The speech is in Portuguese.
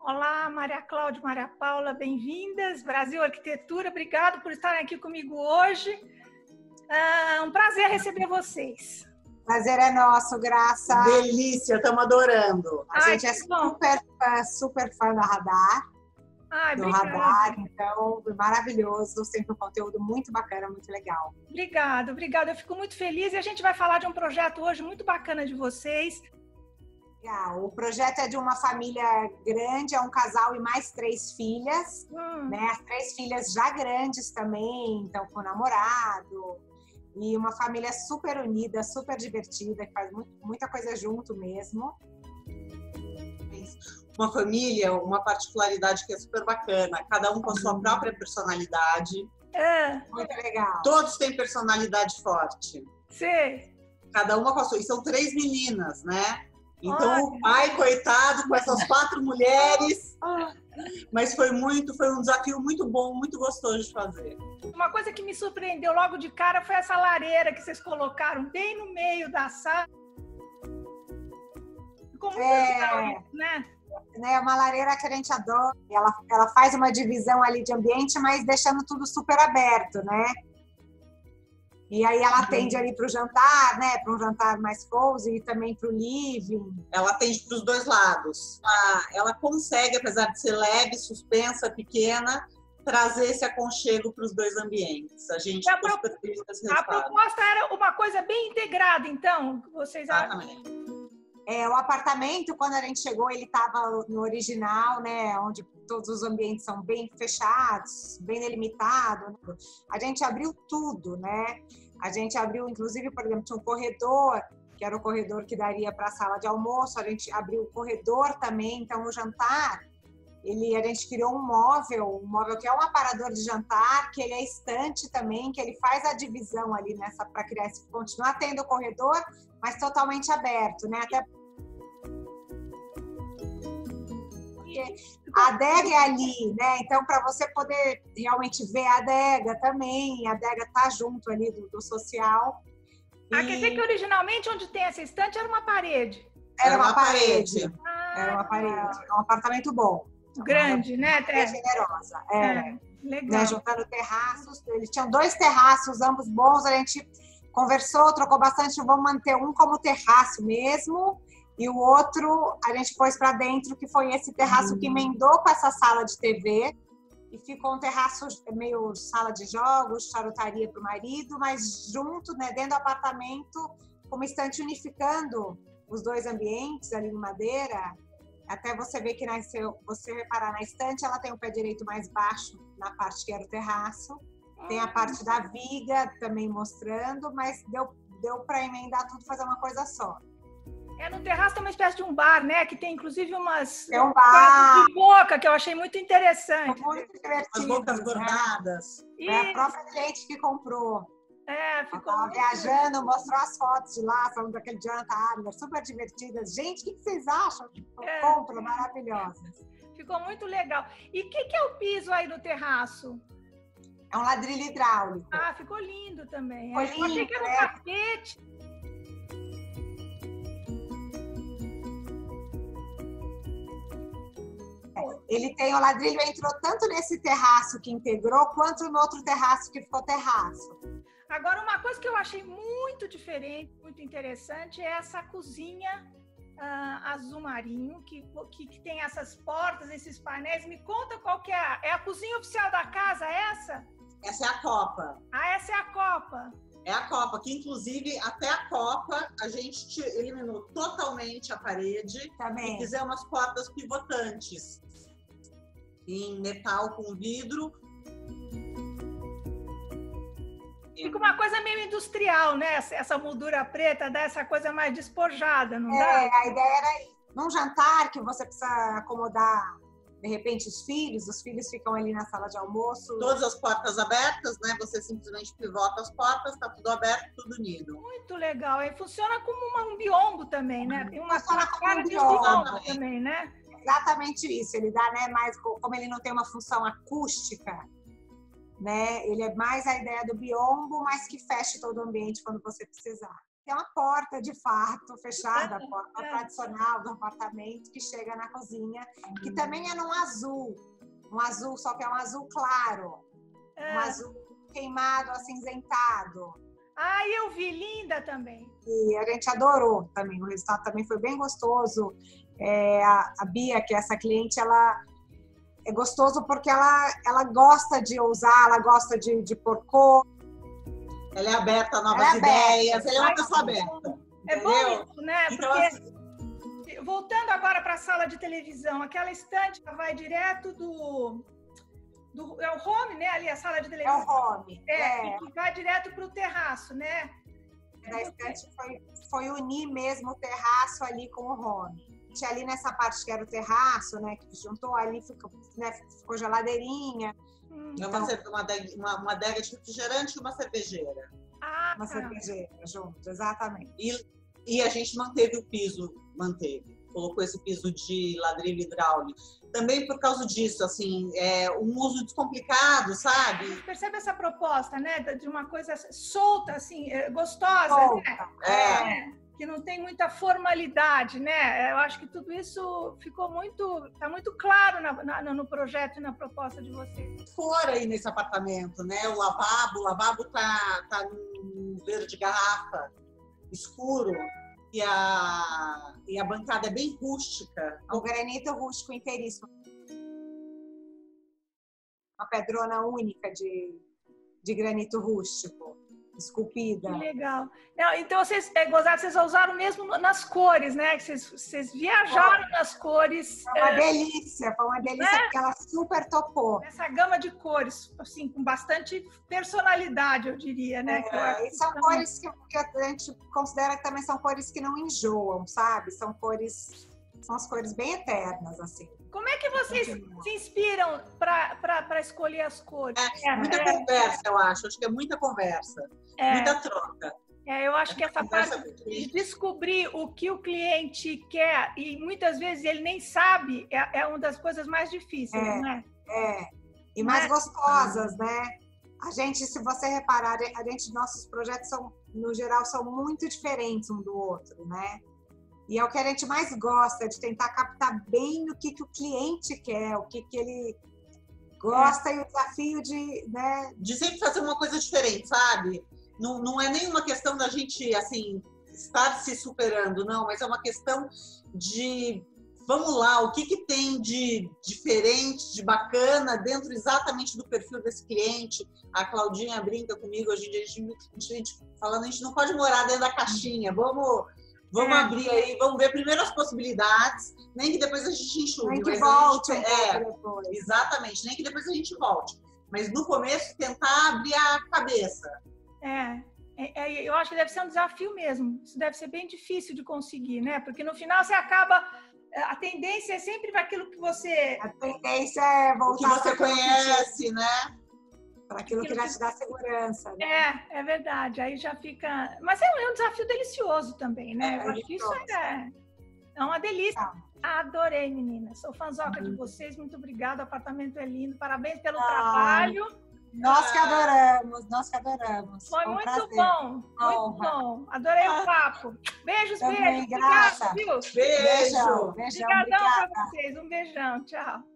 Olá, Maria Cláudia, Maria Paula, bem-vindas. Brasil Arquitetura, obrigado por estarem aqui comigo hoje. É um prazer receber vocês. Prazer é nosso, Graça. Delícia, estamos adorando. A Ai, gente é super, super fã da Radar. Ai, do obrigada. Radar, então, maravilhoso, sempre um conteúdo muito bacana, muito legal. Obrigada, obrigada. Eu fico muito feliz e a gente vai falar de um projeto hoje muito bacana de vocês. Legal. O projeto é de uma família grande, é um casal e mais três filhas, hum. né? As três filhas já grandes também, então com o namorado, e uma família super unida, super divertida, que faz muito, muita coisa junto mesmo. Uma família, uma particularidade que é super bacana, cada um com a sua uhum. própria personalidade. É. Muito legal. Todos têm personalidade forte. Sim. Cada uma com a sua. E são três meninas, né? Então, Olha. o pai, coitado, com essas quatro mulheres. Ah. Mas foi muito, foi um desafio muito bom, muito gostoso de fazer. Uma coisa que me surpreendeu logo de cara foi essa lareira que vocês colocaram bem no meio da sala. Como é, legal, né? É uma lareira que a gente adora. Ela, ela faz uma divisão ali de ambiente, mas deixando tudo super aberto, né? E aí ela atende ali para o jantar, né? Para um jantar mais cozy e também para o living. Ela atende para os dois lados. Ela, ela consegue, apesar de ser leve, suspensa, pequena, trazer esse aconchego para os dois ambientes. A gente a, pro... a proposta era uma coisa bem integrada, então, vocês acham? É, o apartamento, quando a gente chegou, ele estava no original, né? Onde todos os ambientes são bem fechados, bem delimitados. A gente abriu tudo, né? A gente abriu, inclusive, por exemplo, tinha um corredor, que era o corredor que daria para a sala de almoço. A gente abriu o corredor também, então o jantar ele, a gente criou um móvel, um móvel que é um aparador de jantar, que ele é estante também, que ele faz a divisão ali nessa para criar continuar tendo o corredor, mas totalmente aberto, né? Até a adega é ali, né? Então, para você poder realmente ver a adega também, a adega tá junto ali do, do social. Ah, e... quer dizer que originalmente onde tem essa estante era uma parede? Era, uma, parede. Ah, era uma parede. É um apartamento bom. Grande, né? É generosa. É. é legal. Né, juntando terraços. Eles tinham dois terraços, ambos bons. A gente conversou, trocou bastante. Vamos manter um como terraço mesmo e o outro a gente pôs para dentro, que foi esse terraço que emendou com essa sala de TV. E ficou um terraço meio sala de jogos, charutaria para o marido, mas junto, né, dentro do apartamento, com uma estante unificando os dois ambientes ali em madeira. Até você ver que nasceu, você reparar na estante, ela tem o pé direito mais baixo na parte que era o terraço. Tem a parte da viga também mostrando, mas deu, deu para emendar tudo fazer uma coisa só. É, no terraço tem uma espécie de um bar, né? Que tem inclusive umas. É um bar. De boca, que eu achei muito interessante. É muito divertido. As bocas né? bordadas. É a própria gente que comprou. É, ficou. Ela viajando, mostrou as fotos de lá, falando daquele jantar, super divertidas. Gente, o que vocês acham? É. Compra, maravilhosas. Ficou muito legal. E o que, que é o piso aí no terraço? É um ladrilho hidráulico. Ah, ficou lindo também. Ficou lindo, eu achei que era um é. tapete. Ele tem o ladrilho entrou tanto nesse terraço que integrou, quanto no outro terraço que ficou terraço. Agora, uma coisa que eu achei muito diferente, muito interessante, é essa cozinha uh, azul marinho, que, que, que, tem essas portas, esses painéis. Me conta qual que é. A, é a cozinha oficial da casa, essa? Essa é a Copa. Ah, essa é a Copa. É a Copa, que inclusive até a Copa a gente eliminou totalmente a parede Também. e fizemos portas pivotantes em metal com vidro. Fica uma coisa meio industrial, né? Essa moldura preta dá essa coisa mais despojada, não é, dá? a ideia era num jantar que você precisa acomodar de repente os filhos, os filhos ficam ali na sala de almoço. Todas as portas abertas, né? Você simplesmente pivota as portas, tá tudo aberto, tudo unido. Muito legal. E funciona como uma, um biombo também, né? Tem uma funciona como um biombo também, né? Exatamente isso. Ele dá, né, mais como ele não tem uma função acústica, né? Ele é mais a ideia do biombo, mas que feche todo o ambiente quando você precisar. tem uma porta de fato fechada, a porta tradicional do apartamento que chega na cozinha, que também é num azul, um azul só que é um azul claro, um é. azul queimado, acinzentado. Ah, eu vi, linda também. E a gente adorou também, o resultado também foi bem gostoso. É, a, a Bia, que é essa cliente, ela é gostoso porque ela, ela gosta de ousar, ela gosta de, de pôr cor. Ela é aberta a novas é ideias, ela é uma pessoa aberta. É bom isso, né? Então, porque, assim... voltando agora para a sala de televisão, aquela estante vai direto do, do, é o home, né? Ali a sala de televisão. É o home. É, é. E vai direto para o terraço, né? Da estante foi, foi unir mesmo o terraço ali com o home tinha ali nessa parte que era o terraço, né? Que juntou ali, ficou, né, ficou geladeirinha. Hum, então, uma, uma, uma adega de refrigerante e uma cervejeira. Ah, uma tá. cervejeira junto, exatamente. E, e a gente manteve o piso, manteve. Colocou esse piso de ladrilho hidráulico. Também por causa disso, assim, é um uso descomplicado, sabe? Percebe essa proposta, né? De uma coisa solta, assim, é, gostosa, né? solta. né? É. é que não tem muita formalidade, né? Eu acho que tudo isso ficou muito, está muito claro na, na, no projeto e na proposta de vocês. Fora aí nesse apartamento, né? O lavabo, o lavabo tá, tá num verde garrafa escuro e a, e a bancada é bem rústica. O granito rústico inteiríssimo. Uma pedrona única de, de granito rústico esculpida. Que legal. Não, então, vocês, é, gozado, vocês usaram mesmo nas cores, né? Vocês, vocês viajaram foi. nas cores. Foi uma é... delícia, foi uma delícia, né? porque ela super topou. Essa gama de cores, assim, com bastante personalidade, eu diria, né? É, e são cores que, que a gente considera que também são cores que não enjoam, sabe? São cores, são as cores bem eternas, assim. Como é que vocês se inspiram para escolher as cores? É, muita é, conversa, eu acho. Acho que é muita conversa, é, muita troca. É, eu acho que essa parte de descobrir o que o cliente quer e muitas vezes ele nem sabe é, é uma das coisas mais difíceis, é, né? É, e mais gostosas, né? A gente, se você reparar, a gente, nossos projetos são, no geral, são muito diferentes um do outro, né? E é o que a gente mais gosta, de tentar captar bem o que, que o cliente quer, o que, que ele gosta é. e o desafio de, né? De sempre fazer uma coisa diferente, sabe? Não, não é nenhuma questão da gente, assim, estar se superando, não, mas é uma questão de vamos lá, o que, que tem de diferente, de bacana dentro exatamente do perfil desse cliente. A Claudinha brinca comigo hoje em dia, a gente, a gente falando, a gente não pode morar dentro da caixinha, vamos Vamos é. abrir aí, vamos ver primeiro as possibilidades, nem que depois a gente enxugue. Nem que volte. Gente, é, depois. Exatamente, nem que depois a gente volte. Mas no começo, tentar abrir a cabeça. É, é, é, eu acho que deve ser um desafio mesmo. Isso deve ser bem difícil de conseguir, né? Porque no final você acaba. A tendência é sempre para aquilo que você. A tendência é voltar. O que você conhece, né? Para aquilo que já te dá segurança. Né? É, é verdade. Aí já fica. Mas é, um desafio delicioso também, né? É, Eu acho que isso é, é uma delícia. Tá. Adorei, meninas. Sou fãzoca de vocês. Muito obrigada. O apartamento é lindo. Parabéns pelo ah, trabalho. Nós que adoramos, nós que adoramos. Foi, um muito prazer. bom, muito bom. Adorei o papo. Beijos, Também, beijos. Graça. Obrigado, Beijo. Beijão. Obrigadão para vocês. Um beijão. Tchau.